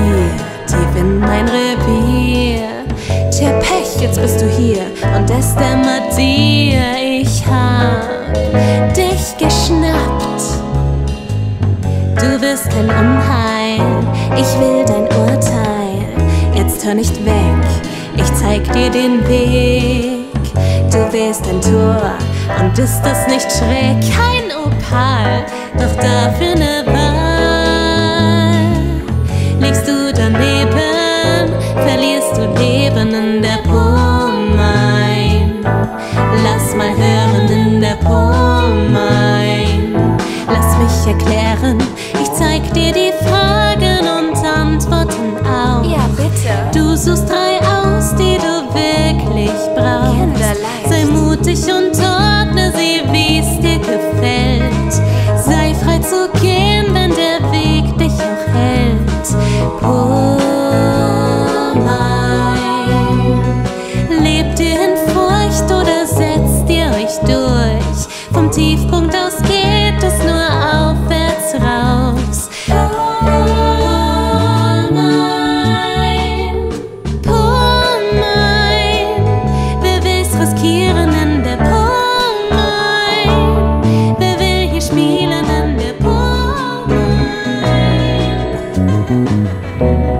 mir, tief in mein Revier. Tja, Pech, jetzt bist du hier und das dämmert dir. Ich hab dich geschnappt. Du wirst kein Unheil, ich will dein Urteil. Jetzt hör nicht weg, ich zeig dir den Weg. Du wärst ein Tor und ist das nicht schräg? Kein Opal, doch dafür ne eine In der Pomain. Lass mal hören in der Pomain. Lass mich erklären, ich zeig dir die Fragen und Antworten auf. Ja, bitte. Du suchst Tiefpunkt aus geht es nur aufwärts raus. Oh mein, oh mein, wer will's riskieren in der Oh mein, wer will hier spielen in der Oh mein?